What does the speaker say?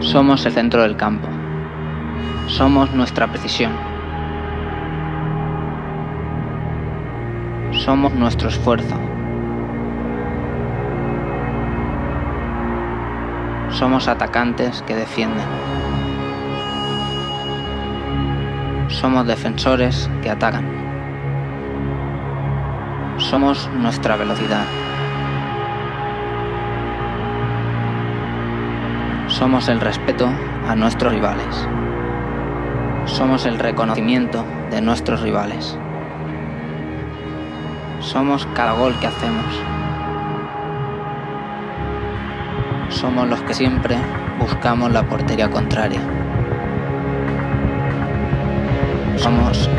Somos el centro del campo. Somos nuestra precisión. Somos nuestro esfuerzo. Somos atacantes que defienden. Somos defensores que atacan. Somos nuestra velocidad. Somos el respeto a nuestros rivales. Somos el reconocimiento de nuestros rivales. Somos cada gol que hacemos. Somos los que siempre buscamos la portería contraria. Somos